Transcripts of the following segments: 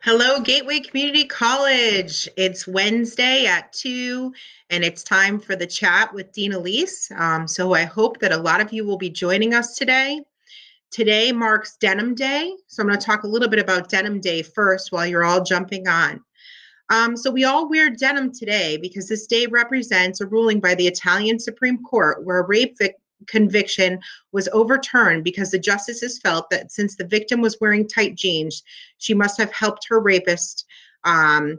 Hello, Gateway Community College. It's Wednesday at 2, and it's time for the chat with Dean Alese. Um, so I hope that a lot of you will be joining us today. Today marks Denim Day, so I'm going to talk a little bit about Denim Day first while you're all jumping on. Um, so we all wear denim today because this day represents a ruling by the Italian Supreme Court where a rape vic- conviction was overturned because the justices felt that since the victim was wearing tight jeans, she must have helped her rapist um,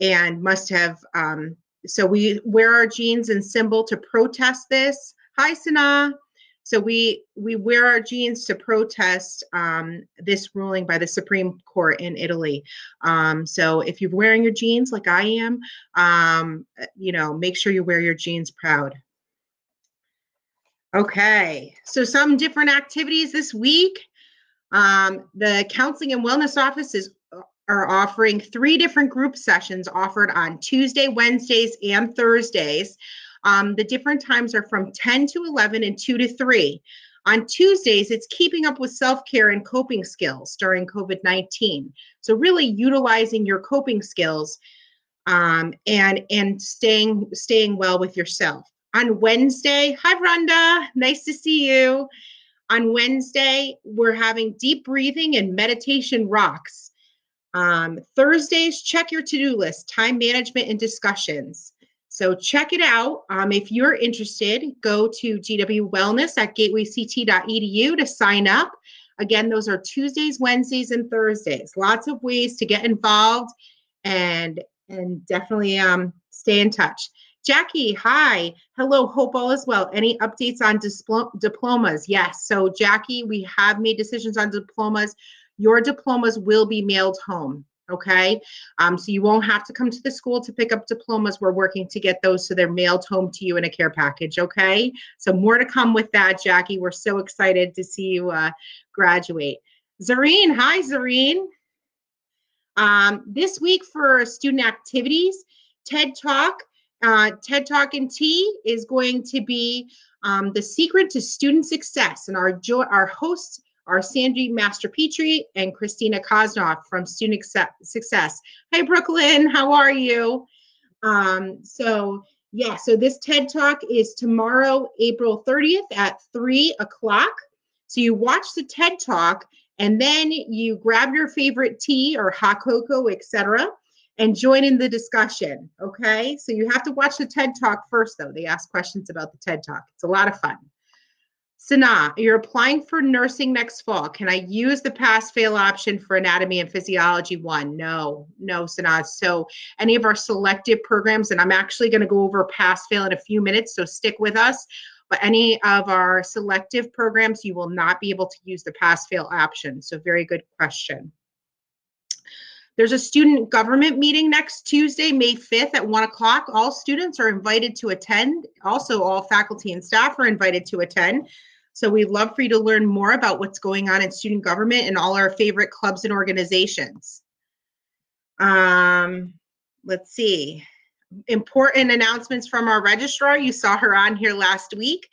and must have. Um, so we wear our jeans in symbol to protest this. Hi, Sana. So we we wear our jeans to protest um, this ruling by the Supreme Court in Italy. Um, so if you're wearing your jeans like I am, um, you know, make sure you wear your jeans proud. Okay, so some different activities this week. Um, the Counseling and Wellness offices are offering three different group sessions offered on Tuesday, Wednesdays, and Thursdays. Um, the different times are from 10 to 11 and 2 to 3. On Tuesdays, it's keeping up with self care and coping skills during COVID 19. So, really utilizing your coping skills um, and, and staying, staying well with yourself. On Wednesday, hi, Rhonda. Nice to see you. On Wednesday, we're having deep breathing and meditation rocks. Um, Thursdays, check your to do list, time management, and discussions. So check it out. Um, if you're interested, go to GW Wellness at gatewayct.edu to sign up. Again, those are Tuesdays, Wednesdays, and Thursdays. Lots of ways to get involved and and definitely um, stay in touch. Jackie, hi. Hello, hope all is well. Any updates on diplomas? Yes. So, Jackie, we have made decisions on diplomas. Your diplomas will be mailed home okay um, so you won't have to come to the school to pick up diplomas we're working to get those so they're mailed home to you in a care package okay so more to come with that jackie we're so excited to see you uh, graduate zareen hi zareen um, this week for student activities ted talk uh, ted talk and tea is going to be um, the secret to student success and our jo- our host are Sandy Master Petrie and Christina Kosnoff from Student Success. Hi, Brooklyn. How are you? Um, so, yeah, so this TED Talk is tomorrow, April 30th at 3 o'clock. So you watch the TED Talk and then you grab your favorite tea or hot cocoa, etc., and join in the discussion. Okay, so you have to watch the TED Talk first, though. They ask questions about the TED Talk. It's a lot of fun. Sana, you're applying for nursing next fall. Can I use the pass fail option for anatomy and physiology one? No, no, Sana. So, any of our selective programs, and I'm actually going to go over pass fail in a few minutes, so stick with us. But any of our selective programs, you will not be able to use the pass fail option. So, very good question. There's a student government meeting next Tuesday, May 5th at 1 o'clock. All students are invited to attend. Also, all faculty and staff are invited to attend. So we'd love for you to learn more about what's going on in student government and all our favorite clubs and organizations. Um, let's see. Important announcements from our registrar. You saw her on here last week.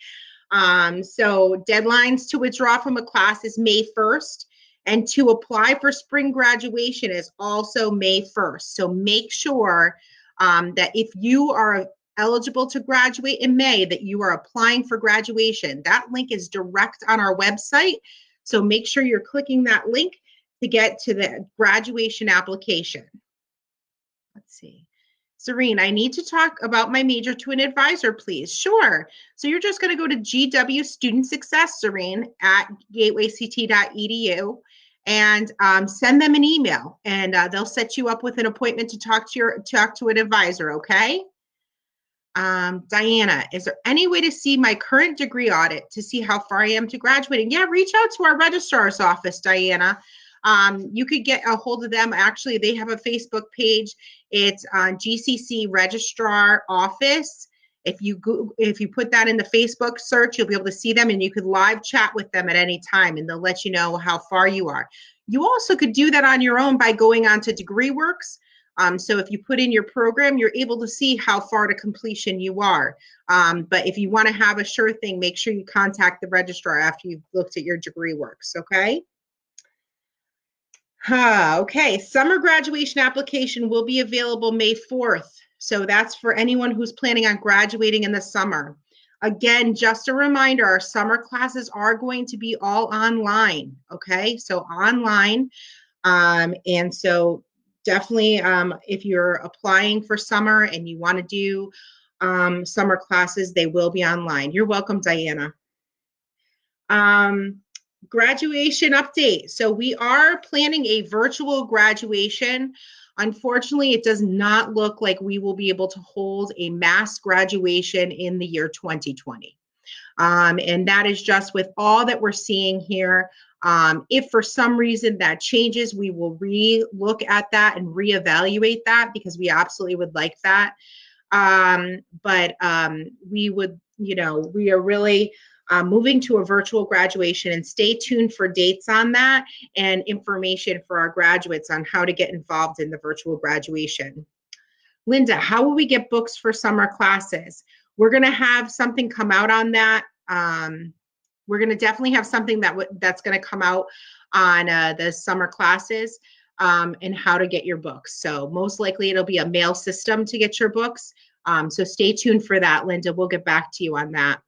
Um, so deadlines to withdraw from a class is May 1st and to apply for spring graduation is also May 1st. So make sure um, that if you are eligible to graduate in May that you are applying for graduation. That link is direct on our website. So make sure you're clicking that link to get to the graduation application. Let's see. Serene, I need to talk about my major to an advisor, please. Sure. So you're just going to go to GW Student Success, Serene, at gatewayct.edu and um, send them an email, and uh, they'll set you up with an appointment to talk to your talk to an advisor. Okay. Um, Diana, is there any way to see my current degree audit to see how far I am to graduating? Yeah, reach out to our registrar's office, Diana. Um, you could get a hold of them. Actually, they have a Facebook page. It's on GCC Registrar Office. If you go, if you put that in the Facebook search, you'll be able to see them, and you could live chat with them at any time, and they'll let you know how far you are. You also could do that on your own by going on to DegreeWorks um, so if you put in your program, you're able to see how far to completion you are. Um, but if you want to have a sure thing, make sure you contact the registrar after you've looked at your degree works, okay? Huh, okay, summer graduation application will be available May 4th. So that's for anyone who's planning on graduating in the summer. Again, just a reminder, our summer classes are going to be all online, okay? So online. Um, and so definitely um, if you're applying for summer and you want to do um, summer classes, they will be online. You're welcome, Diana. Um, graduation update. So we are planning a virtual graduation. Unfortunately, it does not look like we will be able to hold a mass graduation in the year 2020. Um, and that is just with all that we're seeing here. Um, if for some reason that changes, we will re-look at that and reevaluate that because we absolutely would like that. Um, but um, we would, you know, we are really uh, moving to a virtual graduation and stay tuned for dates on that and information for our graduates on how to get involved in the virtual graduation. Linda, how will we get books for summer classes? We're going to have something come out on that. Um, we're going to definitely have something that that's going to come out on uh, the summer classes um, and how to get your books. So most likely it'll be a mail system to get your books. Um, so stay tuned for that, Linda. We'll get back to you on that.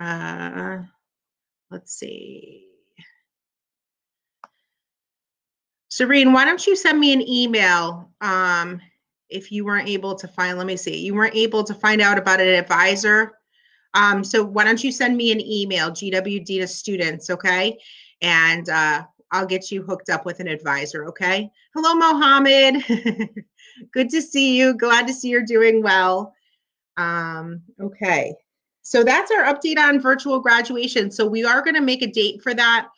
Uh, let's see. Serene, why don't you send me an email um, if you weren't able to find, let me see, you weren't able to find out about an advisor. Um, so why don't you send me an email, GWD to students, okay? And uh, I'll get you hooked up with an advisor, okay? Hello, Mohammed. Good to see you. Glad to see you're doing well. Um, okay. So that's our update on virtual graduation. So we are going to make a date for that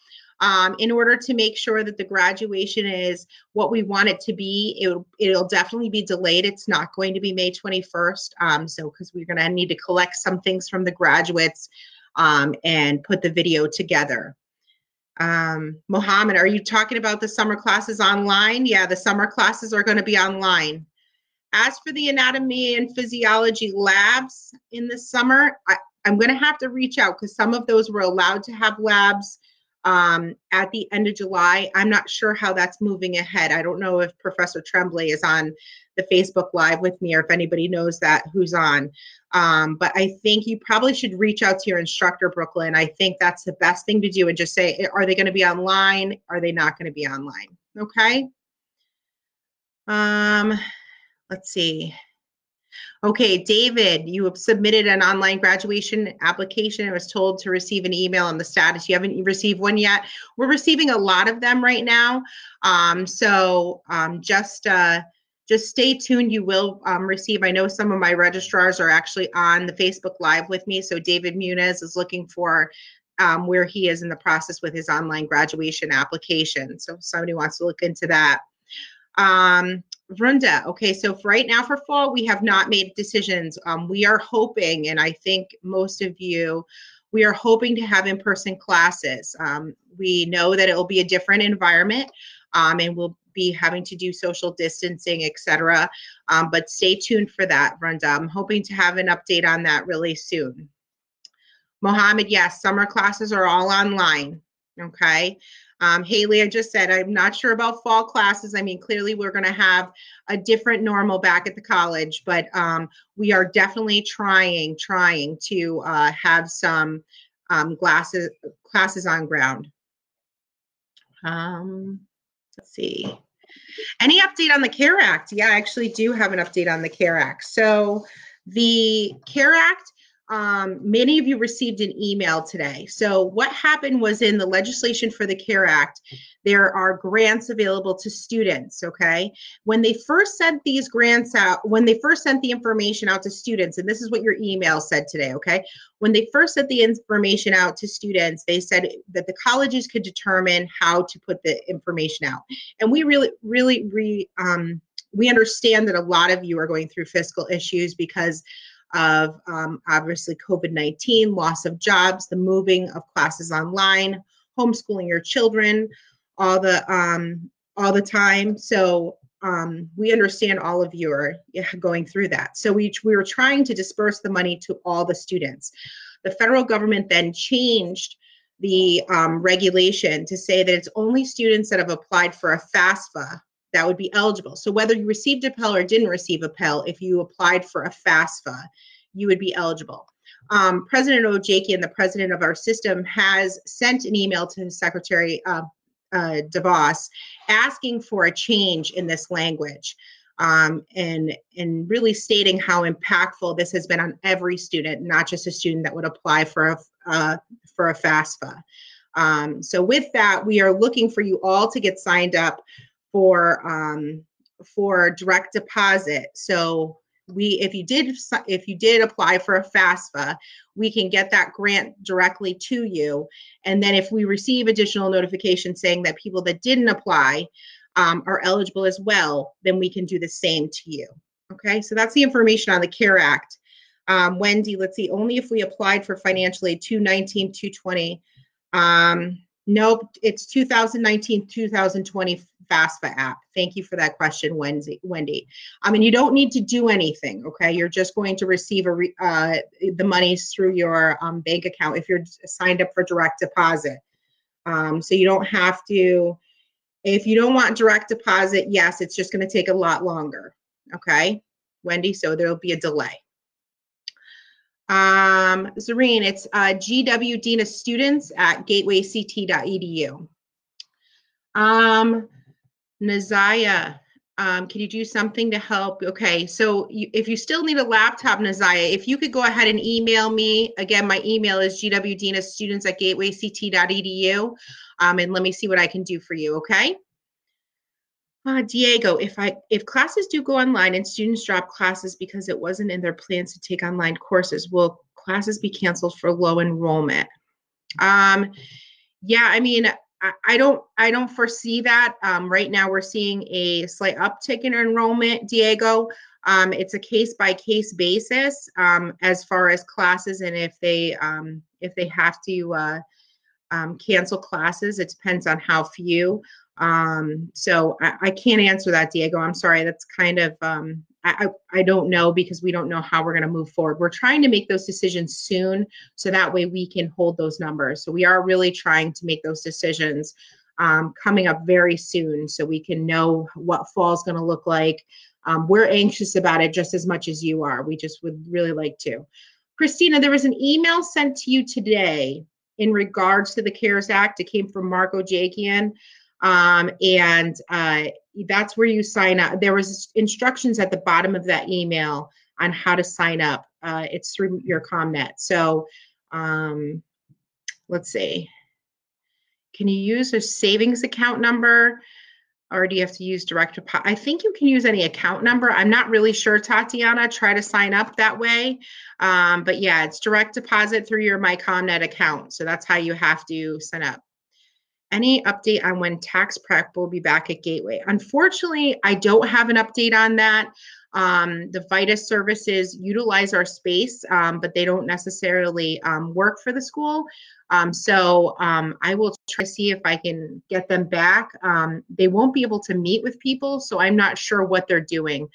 um, in order to make sure that the graduation is what we want it to be. It'll, it'll definitely be delayed. It's not going to be May 21st. Um, so because we're going to need to collect some things from the graduates um, and put the video together. Um, Mohammed, are you talking about the summer classes online? Yeah, the summer classes are going to be online. As for the anatomy and physiology labs in the summer, I, am going to have to reach out because some of those were allowed to have labs um, at the end of July. I'm not sure how that's moving ahead. I don't know if Professor Tremblay is on the Facebook Live with me or if anybody knows that who's on. Um, but I think you probably should reach out to your instructor, Brooklyn. I think that's the best thing to do and just say, are they going to be online? Are they not going to be online? Okay. Um, let's see. Okay, David, you have submitted an online graduation application. I was told to receive an email on the status. You haven't received one yet. We're receiving a lot of them right now. Um, so um, just uh, just stay tuned. You will um, receive. I know some of my registrars are actually on the Facebook Live with me. So David Muniz is looking for um, where he is in the process with his online graduation application. So if somebody wants to look into that. Um, Runda, okay, so right now for fall, we have not made decisions. Um, we are hoping, and I think most of you, we are hoping to have in-person classes. Um, we know that it will be a different environment um, and we'll be having to do social distancing, etc. Um, but stay tuned for that, Runda. I'm hoping to have an update on that really soon. Mohammed, yes, summer classes are all online, okay? Um, Haley, I just said, I'm not sure about fall classes. I mean, clearly we're going to have a different normal back at the college, but um, we are definitely trying, trying to uh, have some um, classes, classes on ground. Um, let's see. Any update on the CARE Act? Yeah, I actually do have an update on the CARE Act. So the CARE Act um, many of you received an email today. So, what happened was in the legislation for the CARE Act, there are grants available to students. Okay. When they first sent these grants out, when they first sent the information out to students, and this is what your email said today. Okay. When they first sent the information out to students, they said that the colleges could determine how to put the information out. And we really, really, re, um, we understand that a lot of you are going through fiscal issues because of um, obviously COVID 19, loss of jobs, the moving of classes online, homeschooling your children, all the um, all the time. So um, we understand all of you are going through that. So we we were trying to disperse the money to all the students. The federal government then changed the um, regulation to say that it's only students that have applied for a FAFSA that would be eligible. So whether you received a Pell or didn't receive a Pell, if you applied for a FAFSA, you would be eligible. Um, president Ojakian, the president of our system, has sent an email to Secretary uh, uh, DeVos asking for a change in this language um, and and really stating how impactful this has been on every student, not just a student that would apply for a uh, for a FAFSA. Um, so with that, we are looking for you all to get signed up for um, for direct deposit. So we if you did if you did apply for a FAFSA, we can get that grant directly to you. And then if we receive additional notification saying that people that didn't apply um, are eligible as well, then we can do the same to you. Okay, so that's the information on the CARE Act. Um, Wendy, let's see, only if we applied for financial aid 219, 220. Um, nope, it's 2019, 2020 FAFSA app. Thank you for that question, Wendy. I mean, you don't need to do anything, okay? You're just going to receive a re, uh, the monies through your um, bank account if you're signed up for direct deposit. Um, so you don't have to, if you don't want direct deposit, yes, it's just going to take a lot longer, okay, Wendy? So there'll be a delay. Um, Zareen, it's uh, GW Dean of Students at gatewayct.edu. Um, Nazaya, um, can you do something to help? Okay, so you, if you still need a laptop, Nazaya, if you could go ahead and email me. Again, my email is gwdinastudents at gatewayct.edu. Um, and let me see what I can do for you, okay? Uh, Diego, if I if classes do go online and students drop classes because it wasn't in their plans to take online courses, will classes be canceled for low enrollment? Um, yeah, I mean, I don't I don't foresee that. Um, right now we're seeing a slight uptick in enrollment, Diego. Um, it's a case by case basis um, as far as classes and if they um, if they have to uh, um, cancel classes. It depends on how few. So I, I, can't answer that, Diego. I'm sorry. That's kind of I, I don't know because we don't know how we're going to move forward. We're trying to make those decisions soon so that way we can hold those numbers. So we are really trying to make those decisions um, coming up very soon so we can know what fall is going to look like. Um, we're anxious about it just as much as you are. We just would really like to. Christina, there was an email sent to you today in regards to the CARES Act. It came from Mark Ojakian. Um, and uh, that's where you sign up. There was instructions at the bottom of that email on how to sign up. Uh, it's through your CommNet. So um, let's see. Can you use a savings account number? Or do you have to use direct deposit? I think you can use any account number. I'm not really sure, Tatiana. Try to sign up that way. Um, but yeah, it's direct deposit through your MyCommNet account. So that's how you have to sign up any update on when tax prep will be back at Gateway? Unfortunately, I don't have an update on that. Um, the Vita's services utilize our space, um, but they don't necessarily um, work for the school. Um, so um, I will try to see if I can get them back. Um, they won't be able to meet with people, so I'm not sure what they're doing.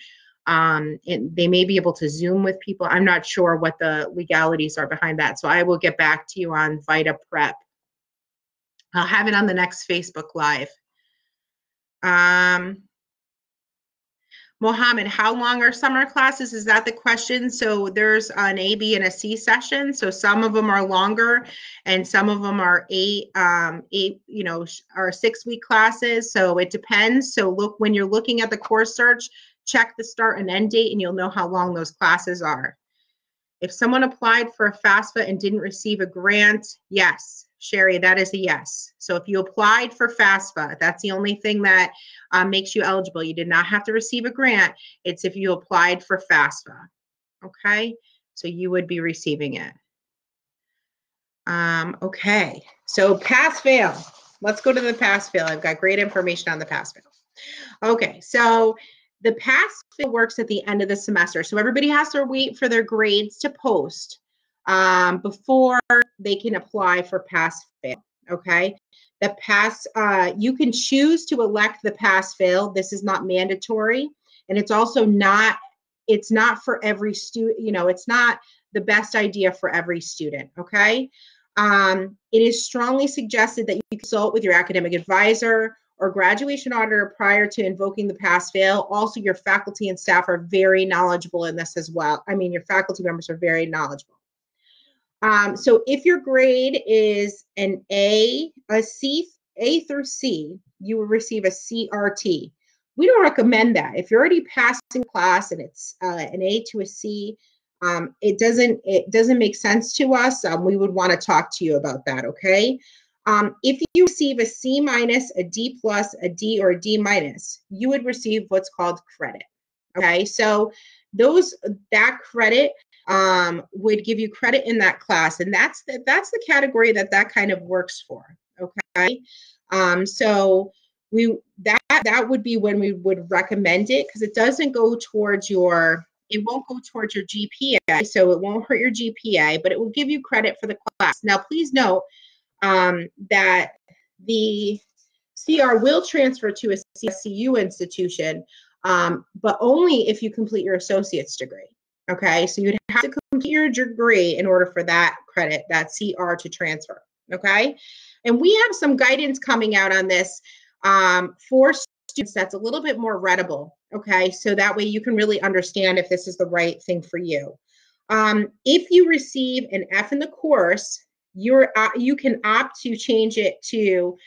they may be able to Zoom with people. I'm not sure what the legalities are behind that. So I will get back to you on Vita Prep. I'll have it on the next Facebook Live. Um, Mohammed, how long are summer classes? Is that the question? So there's an A, B, and a C session. So some of them are longer, and some of them are eight, um, eight, you know, are six week classes. So it depends. So look when you're looking at the course search, check the start and end date, and you'll know how long those classes are. If someone applied for a FAFSA and didn't receive a grant, yes, Sherry, that is a yes. So if you applied for FAFSA, that's the only thing that um, makes you eligible. You did not have to receive a grant. It's if you applied for FAFSA. Okay, so you would be receiving it. Um, okay, so pass fail. Let's go to the pass fail. I've got great information on the pass fail. Okay, so the pass fail works at the end of the semester. So everybody has to wait for their grades to post um, before they can apply for pass fail. Okay. The pass, uh, you can choose to elect the pass fail. This is not mandatory. And it's also not, it's not for every student, you know, it's not the best idea for every student. Okay. Um, it is strongly suggested that you consult with your academic advisor or graduation auditor prior to invoking the pass fail. Also, your faculty and staff are very knowledgeable in this as well. I mean, your faculty members are very knowledgeable. Um, so if your grade is an A, a C, A through C, you will receive a CRT. We don't recommend that. If you're already passing class and it's uh, an A to a C, um, it doesn't it doesn't make sense to us. Um, we would want to talk to you about that. Okay. Um, if you receive a C minus, a D plus, a D, or a D minus, you would receive what's called credit. Okay, so those that credit um, would give you credit in that class, and that's the, that's the category that that kind of works for. Okay, um, so we that that would be when we would recommend it because it doesn't go towards your it won't go towards your GPA, so it won't hurt your GPA, but it will give you credit for the class. Now, please note um, that the CR will transfer to a CSCU institution, um, but only if you complete your associate's degree. Okay, so you'd complete your degree in order for that credit, that CR to transfer. Okay, and we have some guidance coming out on this um, for students that's a little bit more readable. Okay, so that way you can really understand if this is the right thing for you. Um, if you receive an F in the course, you're uh, you can opt to change it to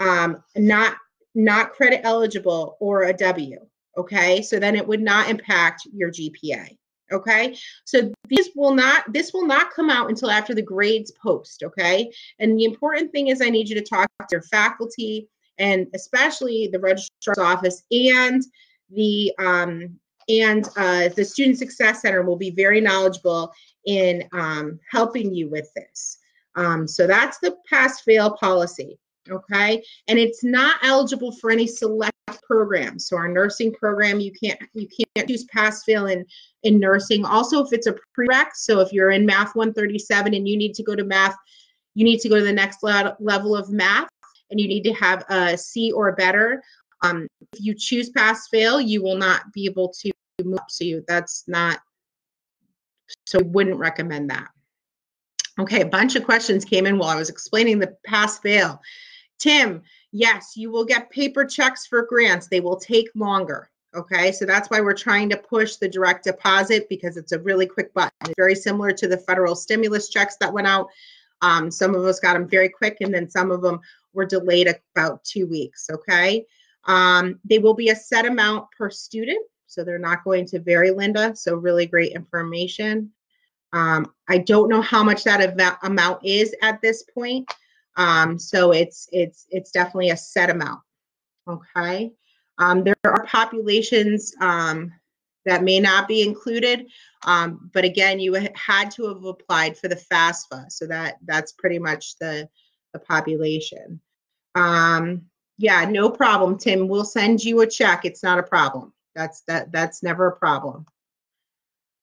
um, not not credit eligible or a W. Okay, so then it would not impact your GPA. Okay, so these will not this will not come out until after the grades post. Okay, and the important thing is I need you to talk to your faculty and especially the registrar's office and the um, and uh, the Student Success Center will be very knowledgeable in um, helping you with this. Um, so that's the pass fail policy. Okay. And it's not eligible for any select programs. So our nursing program, you can't you can't use pass fail in in nursing. Also, if it's a prereq, so if you're in math 137 and you need to go to math, you need to go to the next le- level of math and you need to have a C or better. Um, if you choose pass fail, you will not be able to move up. So you that's not so we wouldn't recommend that. Okay, a bunch of questions came in while I was explaining the pass fail. Tim, yes, you will get paper checks for grants. They will take longer. Okay, so that's why we're trying to push the direct deposit because it's a really quick button. It's very similar to the federal stimulus checks that went out. Um, some of us got them very quick, and then some of them were delayed about two weeks. Okay, um, they will be a set amount per student, so they're not going to vary, Linda. So, really great information. Um, I don't know how much that amount is at this point. Um, so it's it's it's definitely a set amount. Okay. Um, there are populations um, that may not be included, um, but again, you had to have applied for the FAFSA, so that that's pretty much the the population. Um, yeah, no problem, Tim. We'll send you a check. It's not a problem. That's that that's never a problem.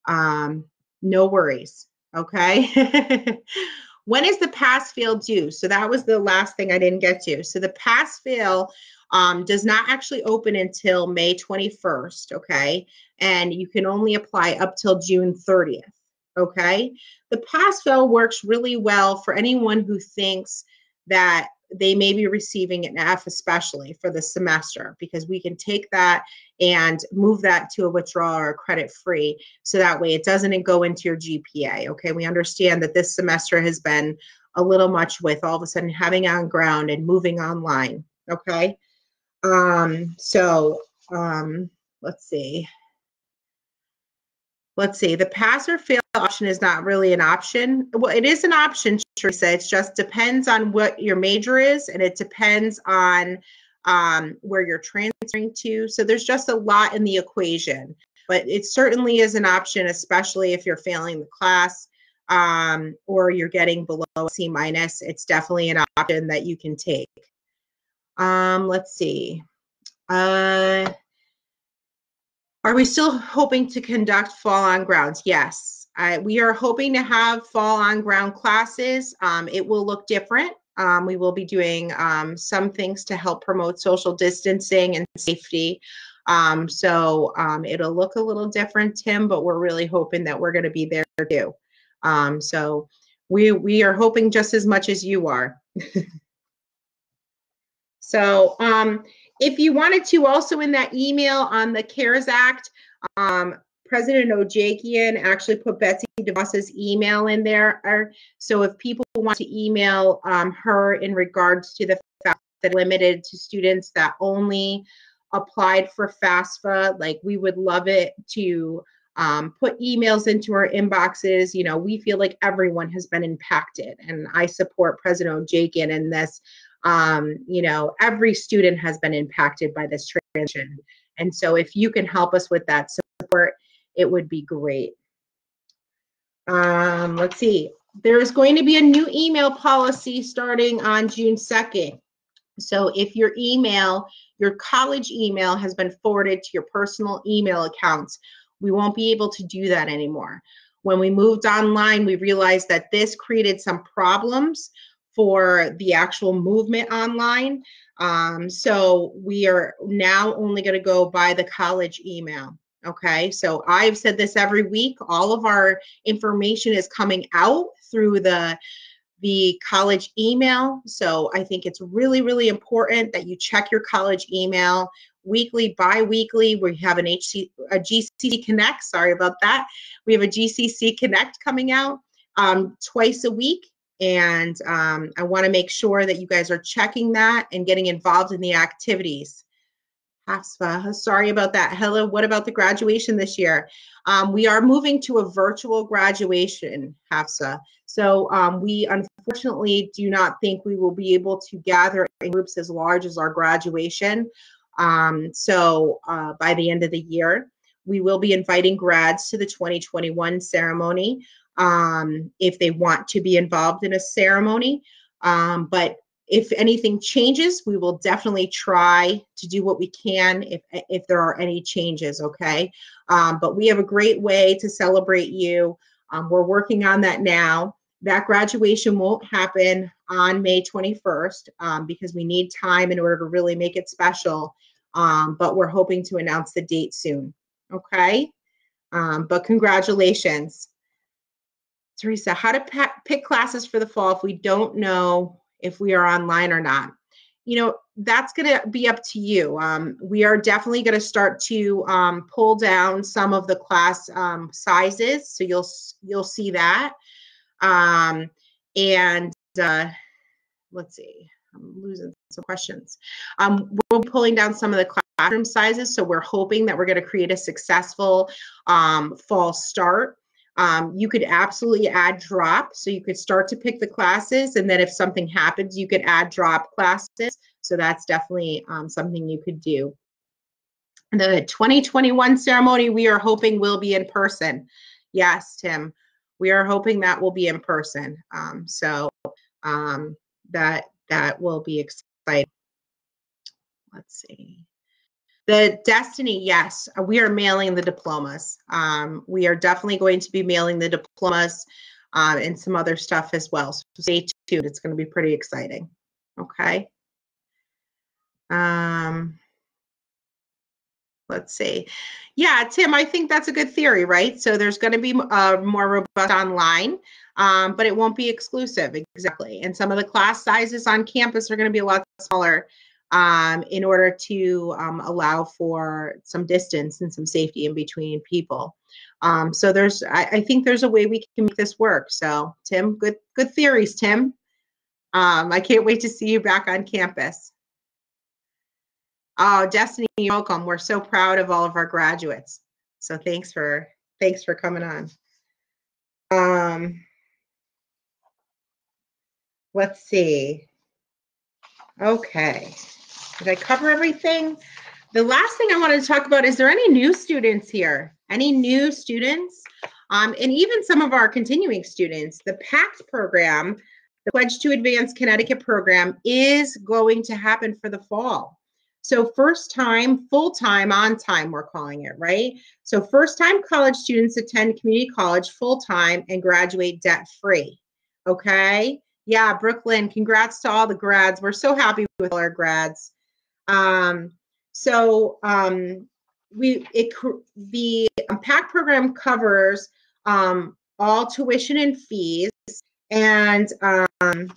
Um, no worries. Okay. when is the pass fail due? So that was the last thing I didn't get to. So the pass fail um, does not actually open until May 21st. Okay. And you can only apply up till June 30th. Okay. The pass fail works really well for anyone who thinks that they may be receiving an F, especially for the semester, because we can take that and move that to a withdrawal or credit free. So that way it doesn't go into your GPA. Okay. We understand that this semester has been a little much with all of a sudden having on ground and moving online. Okay. Um, so um, let's see let's see, the pass or fail option is not really an option. Well, it is an option, Teresa. It just depends on what your major is and it depends on um, where you're transferring to. So there's just a lot in the equation, but it certainly is an option, especially if you're failing the class um, or you're getting below C minus. It's definitely an option that you can take. Um, let's see. Uh, are we still hoping to conduct fall on grounds? Yes. we are hoping to have fall on ground classes. Um, it will look different. Um, we will be doing um, some things to help promote social distancing and safety. Um, so um, it'll look a little different, Tim, but we're really hoping that we're going to be there too. Um, so we we are hoping just as much as you are. so if you wanted to, also in that email on the CARES Act, um, President Ojakian actually put Betsy DeVos's email in there. So if people want to email um, her in regards to the fact that limited to students that only applied for FAFSA, like we would love it to um, put emails into our inboxes. You know, we feel like everyone has been impacted, and I support President Ojakian in this. Um, you know, every student has been impacted by this transition. And so if you can help us with that support, it would be great. Um, let's see. There is going to be a new email policy starting on June 2nd. So if your email, your college email has been forwarded to your personal email accounts, we won't be able to do that anymore. When we moved online, we realized that this created some problems for the actual movement online. Um, so we are now only going to go by the college email. Okay, so I've said this every week. All of our information is coming out through the the college email. So I think it's really, really important that you check your college email weekly, bi-weekly. We have an HC, a GCC Connect. Sorry about that. We have a GCC Connect coming out um, twice a week. And um, I want to make sure that you guys are checking that and getting involved in the activities. Hafsa, sorry about that. Hello, what about the graduation this year? Um, we are moving to a virtual graduation, Hafsa. So um, we unfortunately do not think we will be able to gather in groups as large as our graduation. Um, so uh, by the end of the year, we will be inviting grads to the 2021 ceremony um, if they want to be involved in a ceremony. Um, but if anything changes, we will definitely try to do what we can if if there are any changes. Okay, um, but we have a great way to celebrate you. Um, we're working on that now. That graduation won't happen on May 21st um, because we need time in order to really make it special. Um, but we're hoping to announce the date soon. Okay, um, but congratulations. Teresa, how to pick classes for the fall if we don't know if we are online or not. You know, that's going to be up to you. Um, we are definitely going to start to um, pull down some of the class um, sizes, so you'll you'll see that. Um, and uh, let's see, I'm losing some questions. Um, we're pulling down some of the classroom sizes, so we're hoping that we're going to create a successful um, fall start. Um, you could absolutely add drop. So you could start to pick the classes, and then if something happens, you could add drop classes. So that's definitely um, something you could do. The 2021 ceremony, we are hoping will be in person. Yes, Tim, we are hoping that will be in person. Um, so um, that that will be exciting. Let's see. The Destiny, yes, uh, we are mailing the diplomas. Um, we are definitely going to be mailing the diplomas uh, and some other stuff as well. So stay tuned. It's going to be pretty exciting. Okay. Um, let's see. Yeah, Tim, I think that's a good theory, right? So there's going to be uh, more robust online, um, but it won't be exclusive. Exactly. And some of the class sizes on campus are going to be a lot smaller um, in order to um, allow for some distance and some safety in between people. Um, so there's, I, I, think there's a way we can make this work. So Tim, good, good theories, Tim. Um, I can't wait to see you back on campus. Oh, Destiny, you're welcome. We're so proud of all of our graduates. So thanks for, thanks for coming on. Um, let's see. Okay. Did I cover everything? The last thing I wanted to talk about is there any new students here? Any new students? Um, and even some of our continuing students. The PACT program, the Pledge to Advance Connecticut program, is going to happen for the fall. So, first time, full time, on time, we're calling it, right? So, first time college students attend community college full time and graduate debt free. Okay. Yeah, Brooklyn, congrats to all the grads. We're so happy with all our grads. Um, so um, we it the PACT program covers um, all tuition and fees and um,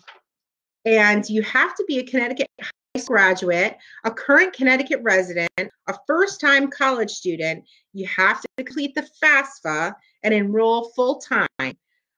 and you have to be a Connecticut high school graduate, a current Connecticut resident, a first-time college student. You have to complete the FAFSA and enroll full time.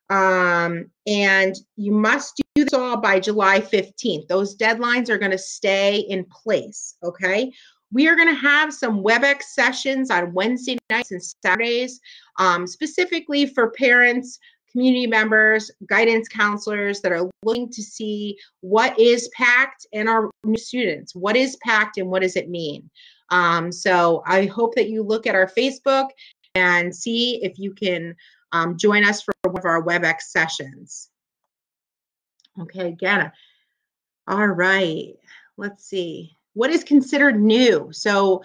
Um, and you must do this all by July 15th. Those deadlines are going to stay in place. Okay. We are going to have some WebEx sessions on Wednesday nights and Saturdays, um, specifically for parents, community members, guidance counselors that are looking to see what is PACT and our new students. What is PACT and what does it mean? Um, so I hope that you look at our Facebook and see if you can um, join us for one of our WebEx sessions. Okay, Gana. All right, let's see. What is considered new? So,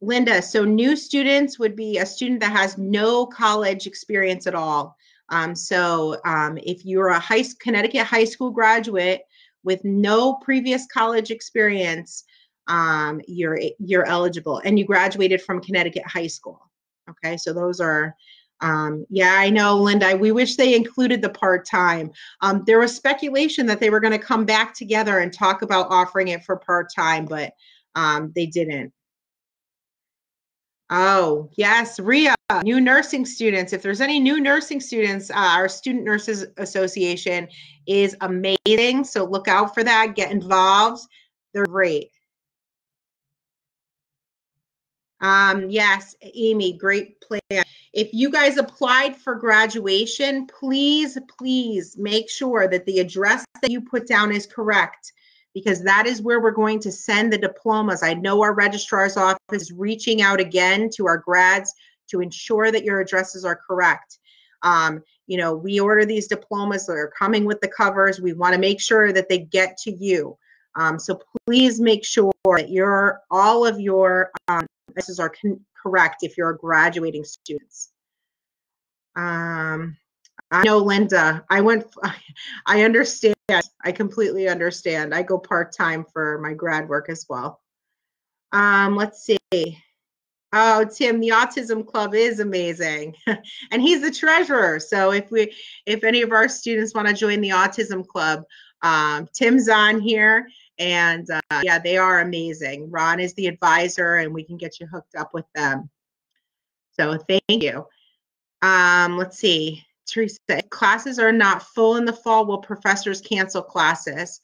Linda, so new students would be a student that has no college experience at all. Um, so, um, if you're a high Connecticut high school graduate with no previous college experience, um, you're you're eligible, and you graduated from Connecticut high school. Okay, so those are um, yeah, I know, Linda. We wish they included the part time. Um, there was speculation that they were going to come back together and talk about offering it for part time, but um, they didn't. Oh, yes, Ria, new nursing students. If there's any new nursing students, uh, our Student Nurses Association is amazing. So look out for that. Get involved. They're great. Um, yes, Amy, great plan. If you guys applied for graduation, please, please make sure that the address that you put down is correct because that is where we're going to send the diplomas. I know our registrar's office is reaching out again to our grads to ensure that your addresses are correct. Um, you know, we order these diplomas that are coming with the covers. We want to make sure that they get to you. Um, so please make sure that your all of your um, addresses are correct if you're graduating students. Um, I know Linda. I went. I understand. I completely understand. I go part time for my grad work as well. Um, let's see. Oh, Tim, the Autism Club is amazing, and he's the treasurer. So if we, if any of our students want to join the Autism Club, um, Tim's on here, and uh, yeah, they are amazing. Ron is the advisor, and we can get you hooked up with them. So thank you. Um, let's see. Teresa, classes are not full in the fall, will professors cancel classes?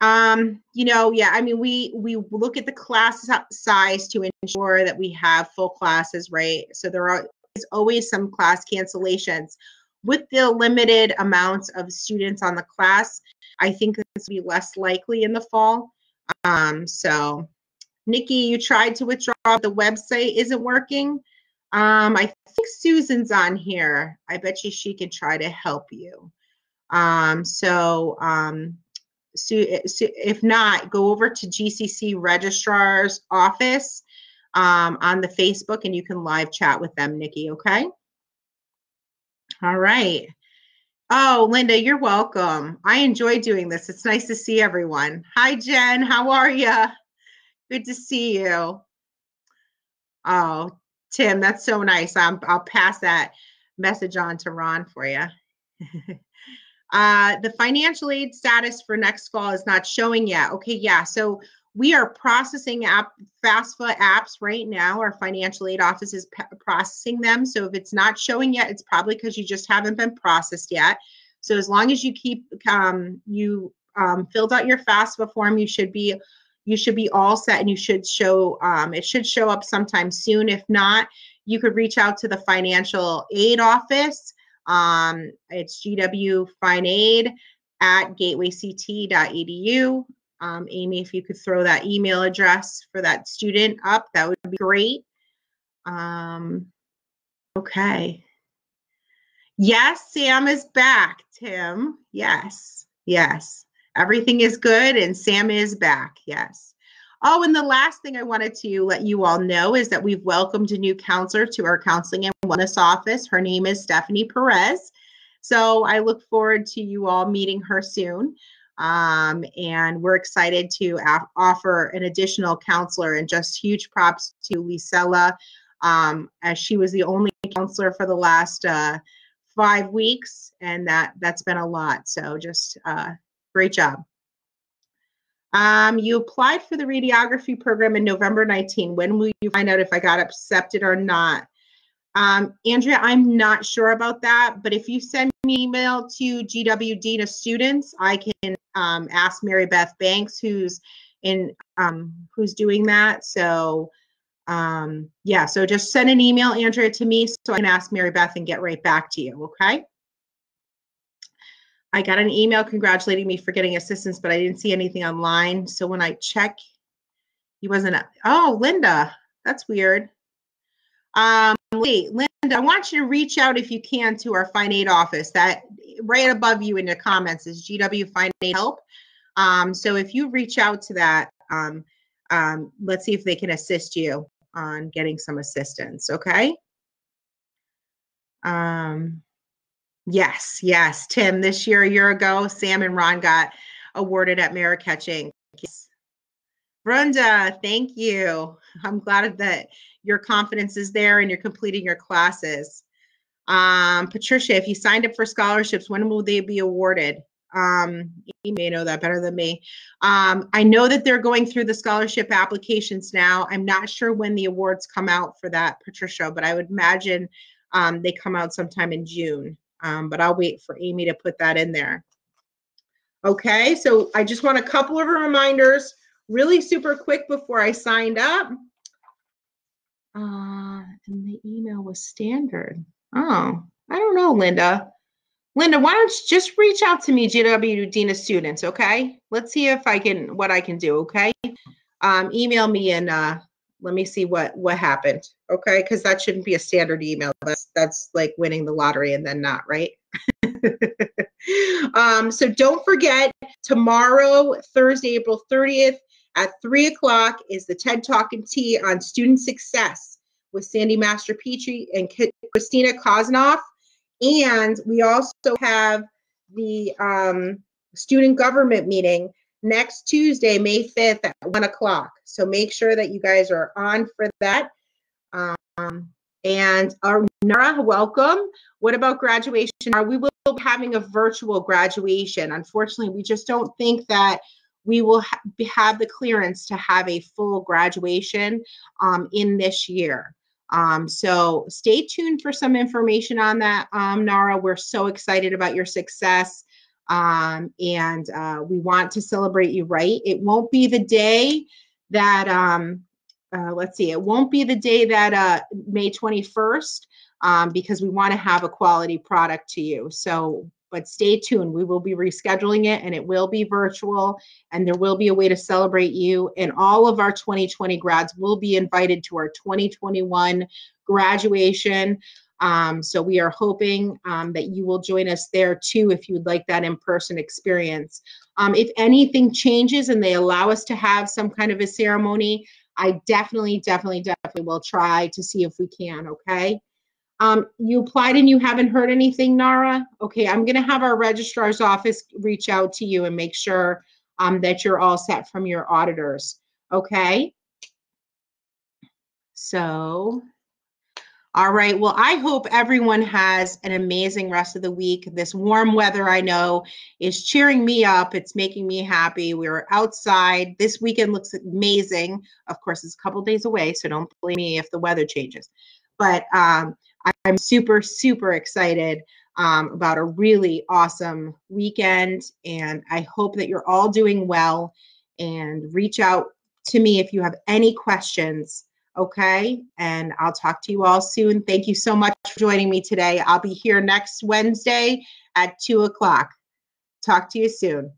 Um, you know, yeah, I mean, we we look at the class size to ensure that we have full classes, right? So there are is always some class cancellations. With the limited amounts of students on the class, I think this will be less likely in the fall. Um, so, Nikki, you tried to withdraw, the website isn't working. Um, I think Susan's on here. I bet you she can try to help you. Um, so, um, so, so if not, go over to GCC Registrar's office um, on the Facebook and you can live chat with them, Nikki, okay? All right. Oh, Linda, you're welcome. I enjoy doing this. It's nice to see everyone. Hi, Jen. How are you? Good to see you. Oh, Tim, that's so nice. I'm, I'll pass that message on to Ron for you. uh, the financial aid status for next fall is not showing yet. Okay, yeah. So we are processing app FAFSA apps right now. Our financial aid office is processing them. So if it's not showing yet, it's probably because you just haven't been processed yet. So as long as you keep um, you um, filled out your FAFSA form, you should be you should be all set and you should show um, it should show up sometime soon if not you could reach out to the financial aid office um, it's gw finaid at gatewayct.edu um, amy if you could throw that email address for that student up that would be great um, okay yes sam is back tim yes yes Everything is good and Sam is back. Yes. Oh, and the last thing I wanted to let you all know is that we've welcomed a new counselor to our counseling and wellness office. Her name is Stephanie Perez. So I look forward to you all meeting her soon. Um, and we're excited to offer an additional counselor and just huge props to Lisella um, as she was the only counselor for the last uh, five weeks, and that that's been a lot. So just uh, great job. Um, you applied for the radiography program in November 19. When will you find out if I got accepted or not? Um, Andrea, I'm not sure about that, but if you send me an email to GW Dina students, I can um, ask Mary Beth Banks, who's in um, who's doing that. So um, yeah, so just send an email, Andrea, to me so I can ask Mary Beth and get right back to you. Okay. I got an email congratulating me for getting assistance, but I didn't see anything online. So when I check, he wasn't. Oh, Linda, that's weird. Um, wait, Linda, I want you to reach out if you can to our Fin Aid office. That right above you in the comments is GW Fin Aid Help. Um, so if you reach out to that, um, um, let's see if they can assist you on getting some assistance. Okay. Um, Yes, yes. Tim, this year, a year ago, Sam and Ron got awarded at Merit Catching. Brenda, thank you. I'm glad that your confidence is there and you're completing your classes. Um, Patricia, if you signed up for scholarships, when will they be awarded? Um, you may know that better than me. Um, I know that they're going through the scholarship applications now. I'm not sure when the awards come out for that, Patricia, but I would imagine um, they come out sometime in June um, but I'll wait for Amy to put that in there. Okay, so I just want a couple of reminders really super quick before I signed up. Uh, and the email was standard. Oh, I don't know, Linda. Linda, why don't you just reach out to me, GW Dina students, okay? Let's see if I can, what I can do, okay? Um, email me and uh, let me see what what happened okay because that shouldn't be a standard email that's that's like winning the lottery and then not right um, so don't forget tomorrow thursday april 30th at 3 o'clock is the ted talk and tea on student success with sandy master petrie and christina koznoff and we also have the um, student government meeting next Tuesday, May 5th at 1 o'clock. So make sure that you guys are on for that. Um, and our Nara, welcome. What about graduation? Are we will be having a virtual graduation. Unfortunately, we just don't think that we will ha have the clearance to have a full graduation um, in this year. Um, so stay tuned for some information on that, um, Nara. We're so excited about your success um, and uh, we want to celebrate you right. It won't be the day that, um, uh, let's see, it won't be the day that uh, May 21st um, because we want to have a quality product to you. So, but stay tuned. We will be rescheduling it and it will be virtual and there will be a way to celebrate you. And all of our 2020 grads will be invited to our 2021 graduation. Um, so we are hoping um, that you will join us there too if you would like that in-person experience. Um, if anything changes and they allow us to have some kind of a ceremony, I definitely, definitely, definitely will try to see if we can, okay? Um, you applied and you haven't heard anything, Nara? Okay, I'm gonna have our registrar's office reach out to you and make sure um, that you're all set from your auditors, okay? So all right. Well, I hope everyone has an amazing rest of the week. This warm weather, I know, is cheering me up. It's making me happy. We are outside. This weekend looks amazing. Of course, it's a couple days away, so don't blame me if the weather changes. But um, I'm super, super excited um, about a really awesome weekend. And I hope that you're all doing well and reach out to me if you have any questions. Okay. And I'll talk to you all soon. Thank you so much for joining me today. I'll be here next Wednesday at two o'clock. Talk to you soon.